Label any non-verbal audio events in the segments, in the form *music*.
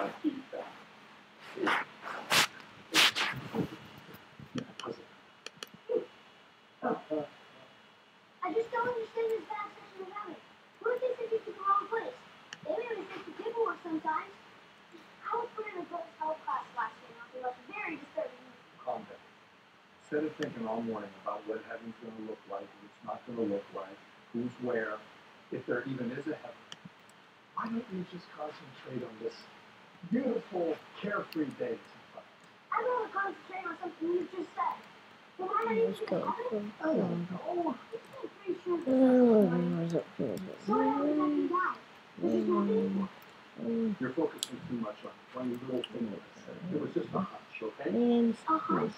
I just don't understand this fascination about it. What if they you to the wrong place? They may mistake the paperwork sometimes. I was put in a girls' class last year and it was very disturbing. Calm down. Instead of thinking all morning about what heaven's going to look like, what it's not going to look like, who's where, if there even is a heaven, why don't you just concentrate on this beautiful, carefree day in I want to concentrate on something you just said. But why not even Let's go. heaven? I don't know. It's been pretty sure Oh, that where's it? Where's it? So what happens after you die? This is not painful. Mm, You're focusing too much on one little thing that I said. It was just a hunch, okay? And A hunch?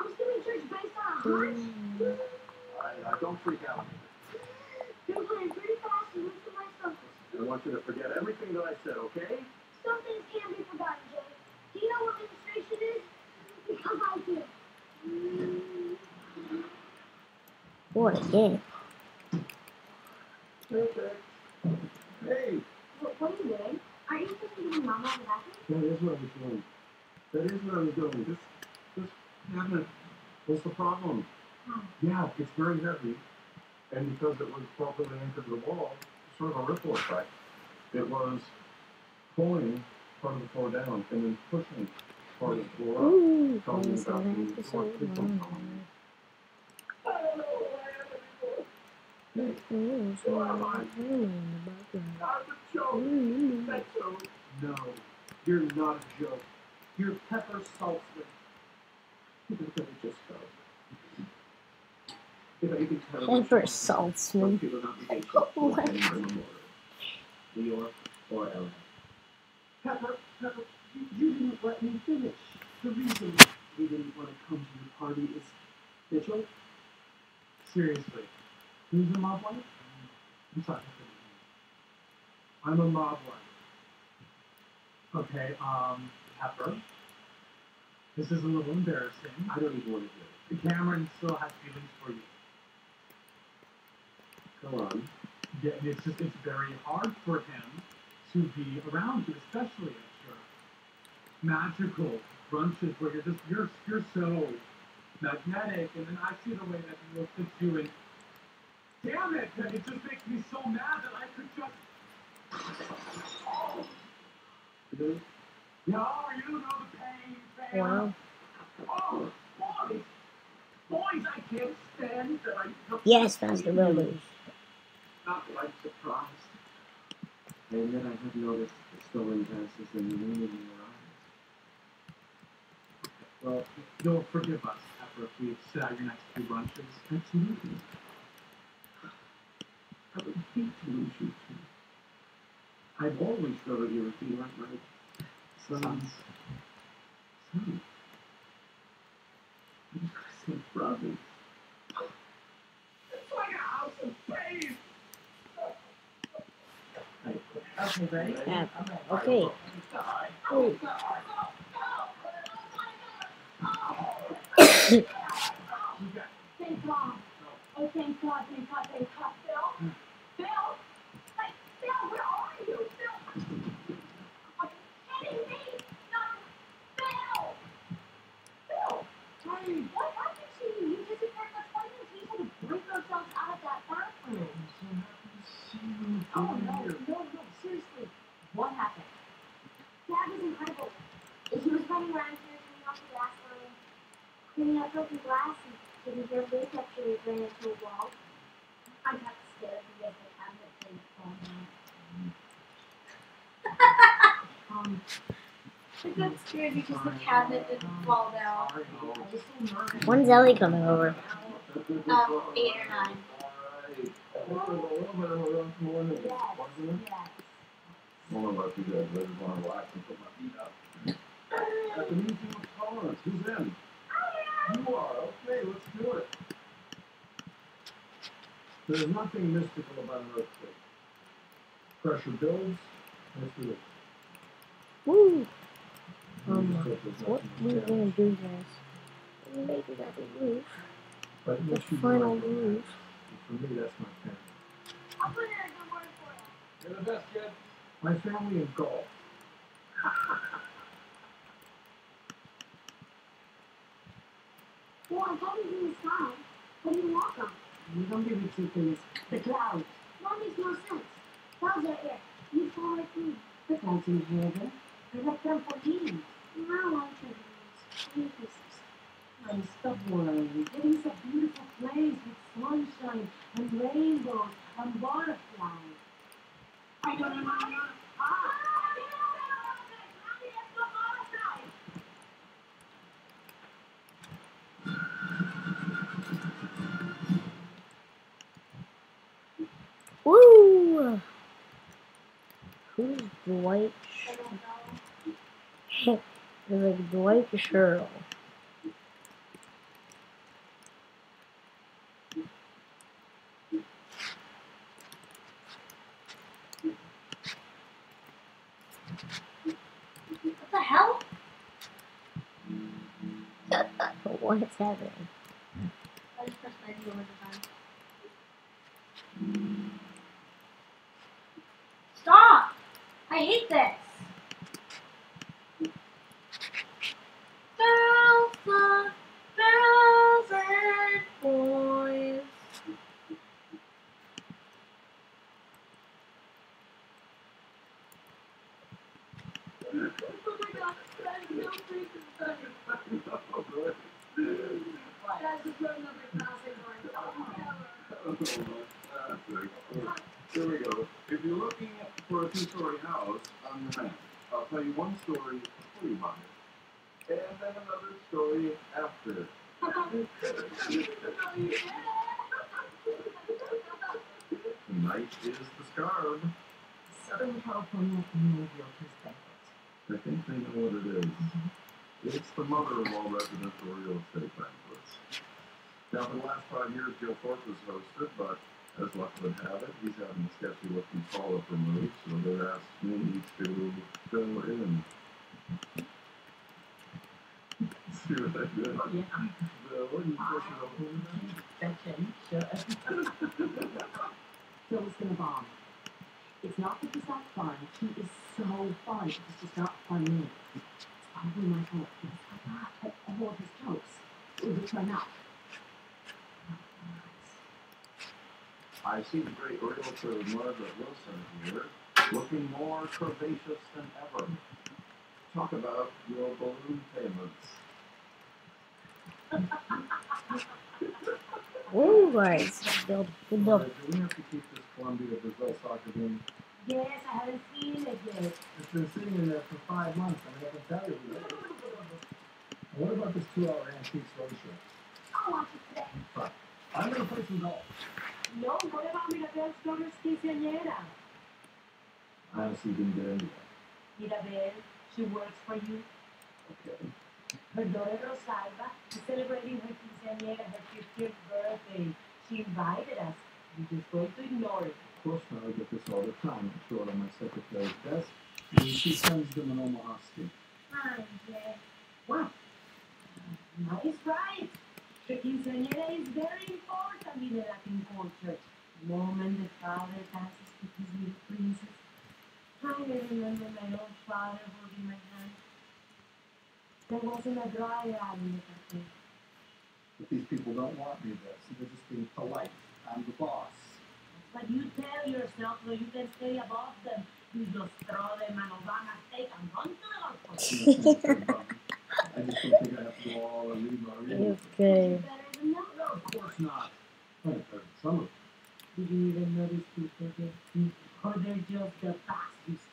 I'm skipping church based on a hunch? I, I don't freak out. Been playing pretty fast and losing myself. I want you to forget everything that I said, okay? Some things can't be forgotten, Jay. Do you know what menstruation is? Because I do. What a game. Okay. Hey, What, what are you doing? Aren't you supposed to be giving Mama the bathroom? that is what I was doing. That is what I was doing. This, this cabinet was the problem. Yeah, it's very heavy, and because it was properly anchored to the wall, sort of a ripple effect. It was pulling part of the floor down and then pushing part of the floor up. Ooh, One. done. Ooh, so. Mm. No, you're not a joke. You're Pepper Saltzman. Let me just go. Pepper Saltzman. What? for. New York or LA. Pepper, Pepper, you, you didn't let me finish. The reason we didn't want to come to your party is Mitchell. Seriously, who's a mob wife? I'm sorry. I'm a mob wife. Okay, um, Pepper. This is a little embarrassing. I don't even want to do it. Cameron still has feelings for you. Go on. Yeah, it's just it's very hard for him to be around you, especially at your magical brunches where you're just you're you're so magnetic, and then I see the way that he looks at you, and damn it, it just makes me so mad that I could just. Mm-hmm. Yeah, you know the pain, pain. Wow. Oh, boys, boys, I can't stand that I. Yes, Master from Builders. Not like surprised. And then I have noticed the stolen glances and the meaning in your eyes. Well, you'll forgive us after if we sit out your next few lunches. Absolutely. I would hate to lose you too. I've always thought of you as being like my sons. Son. You guys brothers. It's like a house of pain. Okay, ready? Yeah. Okay. Oh. *coughs* Thank God. Oh, thank thank God, thank God. Bill? Bill? Hey, Bill, where are you? Bill? Are you kidding me? No. Bill! Bill! Hey, what happened to you? You disappeared for 20 minutes. We had to break ourselves out of that bathroom. Oh, no, no, no, seriously. What happened? Dad was incredible. He running here off the glass line, cleaning broken glass, and the after we ran into a wall. I got scared because the cabinet thing fall down. um, I got scared because the cabinet didn't fall down. I. When's Ellie coming over? Um, eight or nine. Yes, yes. You guys I and put my feet up. At the Museum of Tolerance, who's in? You are, okay, let's do it. There's nothing mystical about an earthquake. Pressure builds, and it's released. Woo! Um, You just hope there's what we're gonna do guys? Maybe that the roof. But The final roof. For me, that's my family. I'll put in a good word for you. You're the best kid. My family is golf. *laughs* heaven's in the sky. What do you walk on? You don't two things. The clouds. That makes no sense. Clouds are air. You fall me. The clouds in heaven. Like trampolines. I. Any places. Honey, worrying. It is a beautiful place with sunshine and rainbows and butterflies. I don't know. Ah! Woo! Who's Dwight? They're like Dwight Sherrill. What the hell? *laughs* What's happening? I just pressed my the time. I hate this. Girls, uh, girls and boys. Oh my god, that is no. That's. Here we go. If you're looking for a two-story house on the map, I'll tell you one story before you buy it, and then another story after. Tonight is the scarab. Southern California Community Realtors Banquet. I think they know what it is. Mm-hmm. It's the mother of all residential real estate banquets. Now, for the last five years, Joe Thorpe was hosted, but as luck would have it, he's having a sketchy looking call-up removed, so they asked me to fill in. *laughs* See what I did? Oh, yeah. Uh, Bill, you push it over Okay, sure. *laughs* Phyllis gonna bomb. It's not that he's not fun. He is so fun. It's just not funny. It's probably my fault I laugh at all of his jokes. Which are not. I see the great realtor Margaret Wilson here, looking more curvaceous than ever. Talk about your balloon payments. Woo, guys. Build, good build. Uh, do we have to keep this Colombia Brazil soccer game? Yes, I haven't seen it yet. It's been sitting in there for five months, and I haven't tell you yet. What about this two-hour antiques roadshow? I'll watch it today. I'm gonna play some golf. No, what about Mirabel's daughter's quinceañera? I honestly didn't get Mirabel, she works for you. Okay. Her daughter Rosalba is celebrating her quinceañera, her 50th birthday. She invited us. We're just going to ignore it. Of course, now I get this all the time. I'm sure on my secretary's desk. And she sends them an Omaha steak. Fine, Jay. Wow. Nice right. The quinceañera is very important in the Latin culture. The Moment the father dances with his little princess. I remember my old father holding my hand. There wasn't a dry eye in the cafe. But these people don't want me there, so they're just being polite. I'm the boss. But you tell yourself so you can stay above them. You just throw them and Omaha steak and run to the golf course. I just don't think I have to go all in Lima or anything. Okay. Better than that. No, of course not. But uh, some of Did you even know these people there? Or they're just the fastest.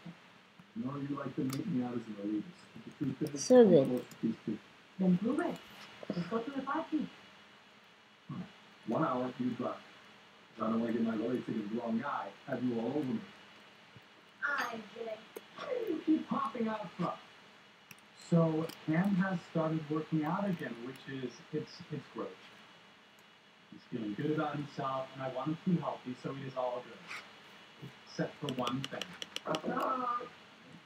you know, you like to make me out as an elitist. But the truth is, So I'm good. close to these. Then prove it. Let's go to the party. One hour, you drive. 'Cause I don't want to get my lawyer thinking the wrong guy. Have you all over me. I'm Jay. Why do you keep popping out from? So Cam has started working out again, which is it's it's great. He's feeling good about himself, and I want him to be healthy, so he is all good. Except for one thing.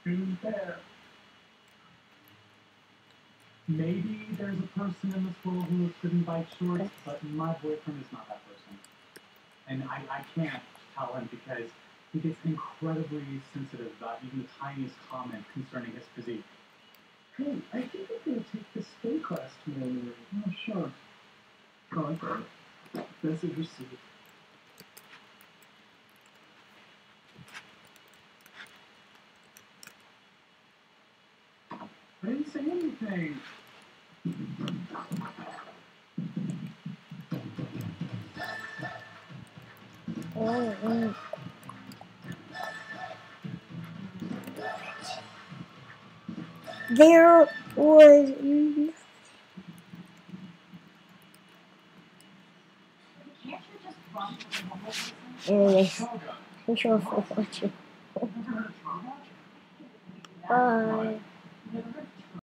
Who's there? Maybe there's a person in this world who looks good in bike shorts, but my boyfriend is not that person. And I, I can't tell him because he gets incredibly sensitive about even the tiniest comment concerning his physique. Hey, I think I'm going to take this spin class tomorrow morning. Oh, sure. Oh, it. Message received. I didn't say anything. Oh, mm. There was Can't you just run for the whole season? anyways. Thank you all for watching. Never heard of trauma? Bye.